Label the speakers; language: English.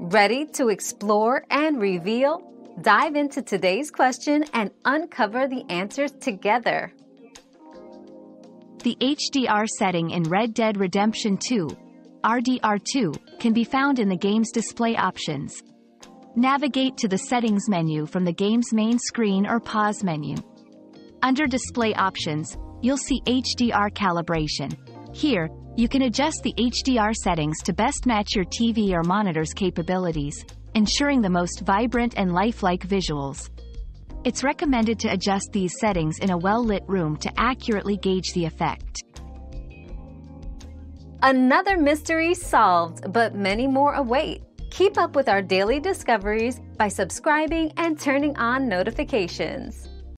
Speaker 1: Ready to explore and reveal? Dive into today's question and uncover the answers together.
Speaker 2: The HDR setting in Red Dead Redemption 2, RDR2, can be found in the game's display options. Navigate to the Settings menu from the game's main screen or pause menu. Under Display Options, you'll see HDR Calibration. Here, you can adjust the HDR settings to best match your TV or monitor's capabilities, ensuring the most vibrant and lifelike visuals. It's recommended to adjust these settings in a well-lit room to accurately gauge the effect.
Speaker 1: Another mystery solved, but many more await. Keep up with our daily discoveries by subscribing and turning on notifications.